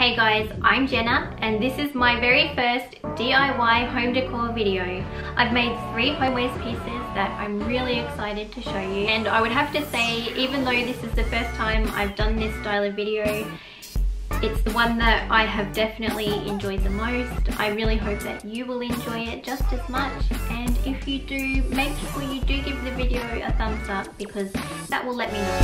Hey guys, I'm Jenna and this is my very first DIY home decor video. I've made three homewares pieces that I'm really excited to show you and I would have to say even though this is the first time I've done this style of video it's the one that I have definitely enjoyed the most. I really hope that you will enjoy it just as much and if you do, make sure you do give the video a thumbs up because that will let me know.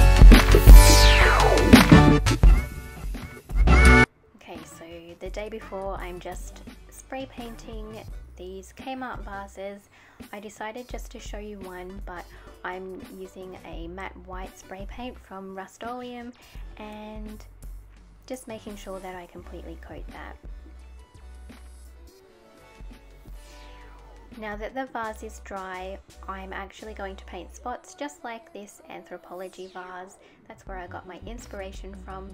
So the day before I'm just spray painting these Kmart vases. I decided just to show you one but I'm using a matte white spray paint from Rust-Oleum and just making sure that I completely coat that. Now that the vase is dry, I'm actually going to paint spots just like this Anthropologie vase. That's where I got my inspiration from.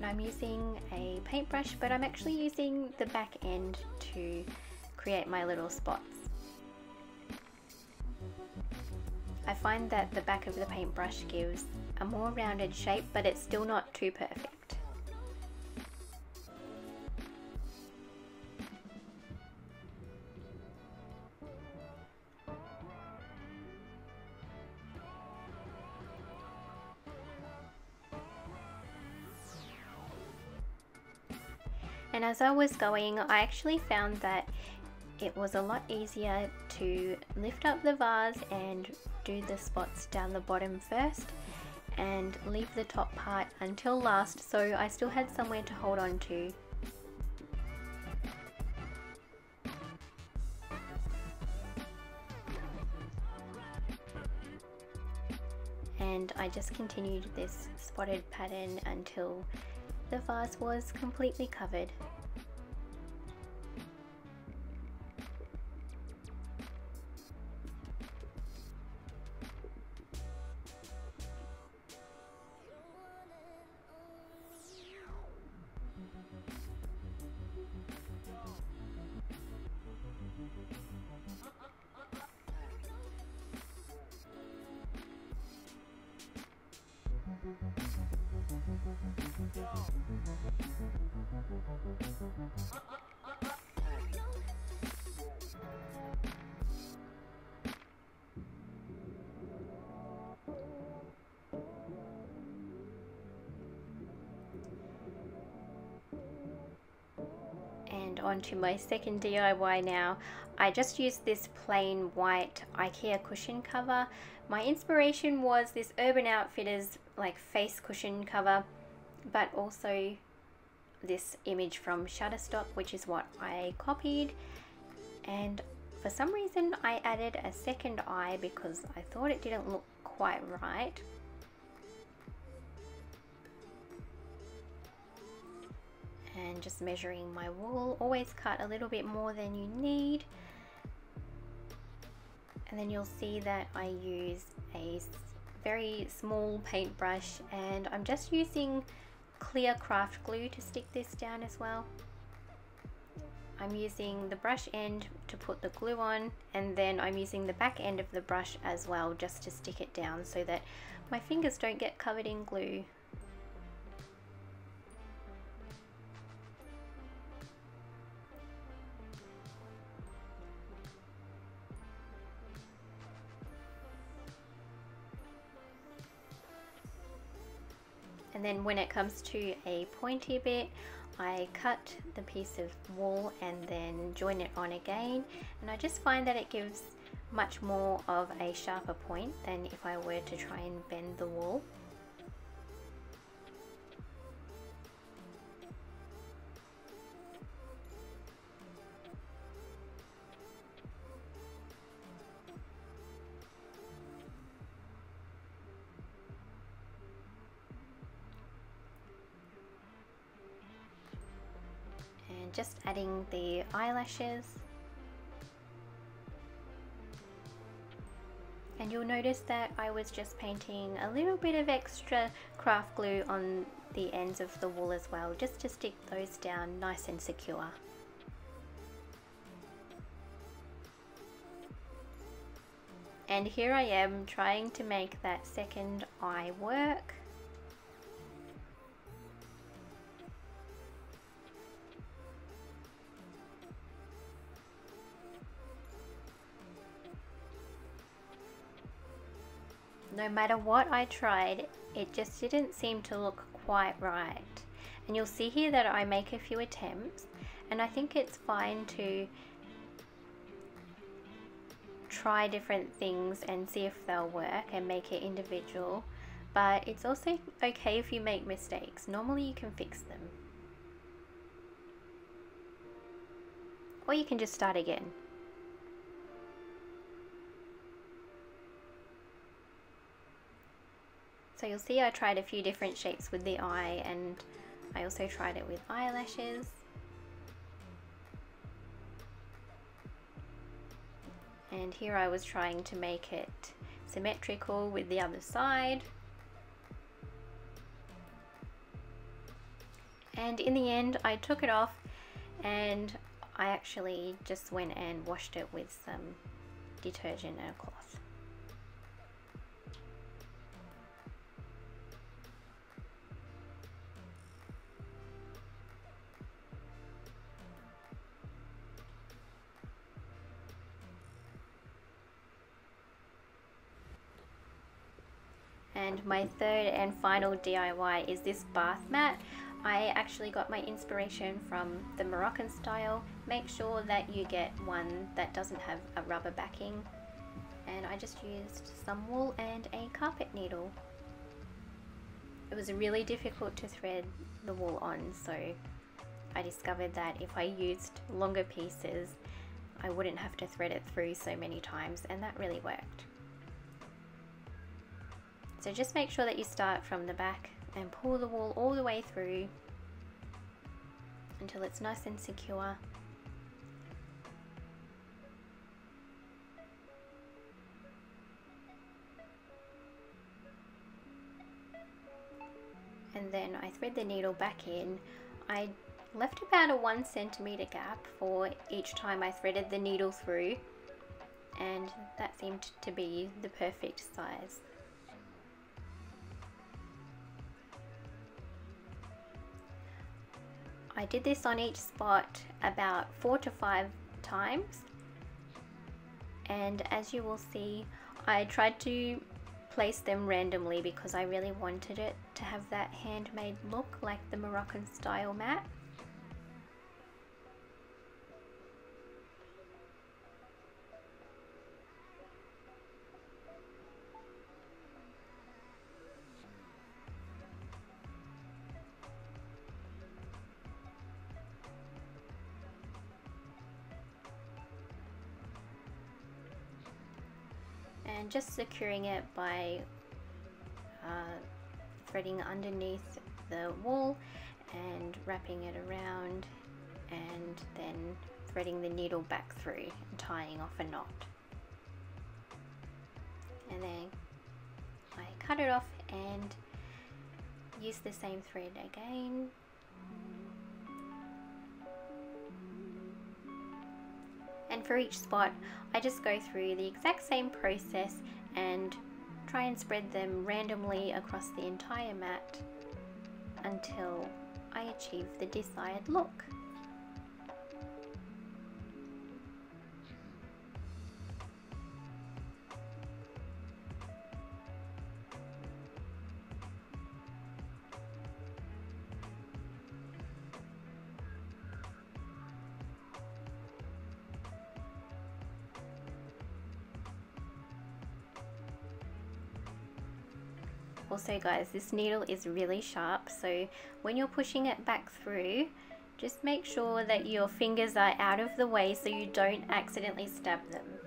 And I'm using a paintbrush, but I'm actually using the back end to create my little spots. I find that the back of the paintbrush gives a more rounded shape, but it's still not too perfect. And as I was going, I actually found that it was a lot easier to lift up the vase and do the spots down the bottom first and leave the top part until last so I still had somewhere to hold on to. And I just continued this spotted pattern until the vase was completely covered. And on to my second DIY now. I just used this plain white Ikea cushion cover. My inspiration was this Urban Outfitters like face cushion cover but also this image from Shutterstock which is what I copied. And for some reason I added a second eye because I thought it didn't look quite right. And just measuring my wool always cut a little bit more than you need and then you'll see that I use a very small paintbrush and I'm just using clear craft glue to stick this down as well. I'm using the brush end to put the glue on and then I'm using the back end of the brush as well just to stick it down so that my fingers don't get covered in glue and then when it comes to a pointy bit I cut the piece of wool and then join it on again. And I just find that it gives much more of a sharper point than if I were to try and bend the wool just adding the eyelashes. And you'll notice that I was just painting a little bit of extra craft glue on the ends of the wool as well just to stick those down nice and secure. And here I am trying to make that second eye work no matter what I tried, it just didn't seem to look quite right. And you'll see here that I make a few attempts and I think it's fine to try different things and see if they'll work and make it individual. But it's also okay if you make mistakes. Normally you can fix them. Or you can just start again so you'll see I tried a few different shapes with the eye and I also tried it with eyelashes. And here I was trying to make it symmetrical with the other side. And in the end I took it off and I actually just went and washed it with some detergent and a cloth my third and final DIY is this bath mat. I actually got my inspiration from the Moroccan style. Make sure that you get one that doesn't have a rubber backing. And I just used some wool and a carpet needle. It was really difficult to thread the wool on so I discovered that if I used longer pieces I wouldn't have to thread it through so many times and that really worked. So just make sure that you start from the back and pull the wool all the way through until it's nice and secure. And then I thread the needle back in. I left about a one centimeter gap for each time I threaded the needle through and that seemed to be the perfect size. I did this on each spot about four to five times. And as you will see I tried to place them randomly because I really wanted it to have that handmade look like the Moroccan style mat just securing it by uh, threading underneath the wool and wrapping it around and then threading the needle back through and tying off a knot. And then I cut it off and use the same thread again and for each spot I just go through the exact same process and try and spread them randomly across the entire mat until I achieve the desired look. Also guys, this needle is really sharp, so when you're pushing it back through, just make sure that your fingers are out of the way so you don't accidentally stab them.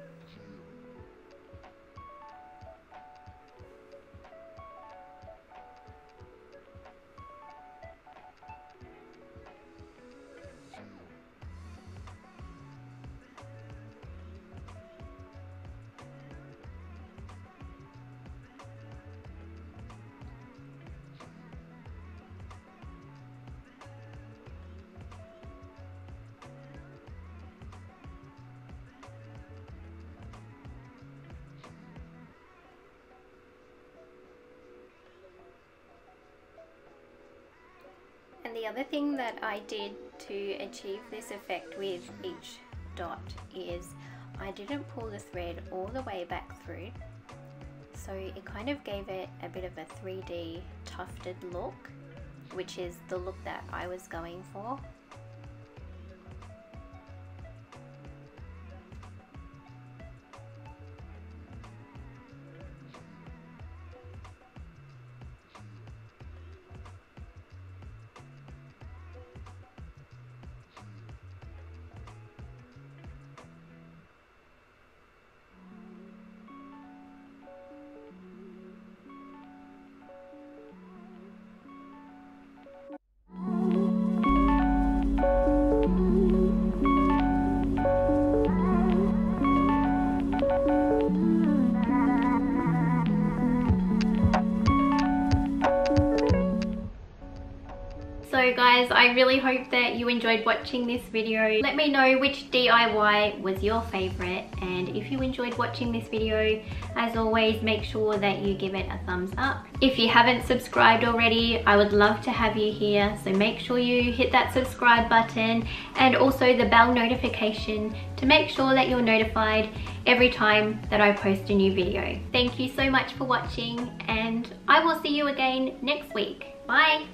The other thing that I did to achieve this effect with each dot is I didn't pull the thread all the way back through. so it kind of gave it a bit of a 3D tufted look which is the look that I was going for guys, I really hope that you enjoyed watching this video. Let me know which DIY was your favorite and if you enjoyed watching this video, as always, make sure that you give it a thumbs up. If you haven't subscribed already, I would love to have you here. So make sure you hit that subscribe button and also the bell notification to make sure that you're notified every time that I post a new video. Thank you so much for watching and I will see you again next week. Bye!